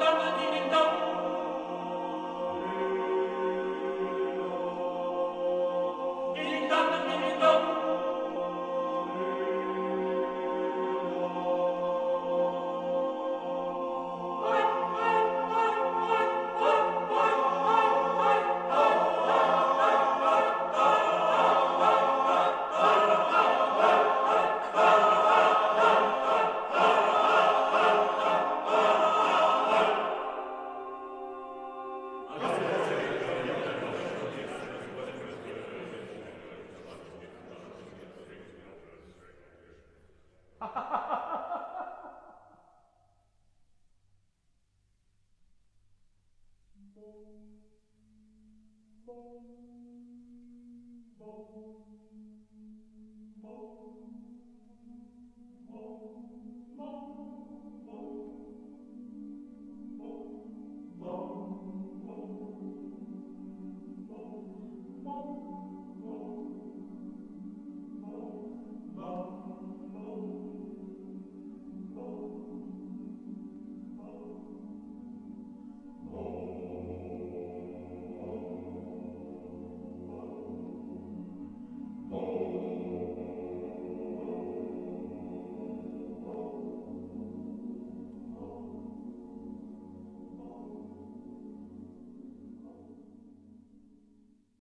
Thank you. Bom, bom, bom.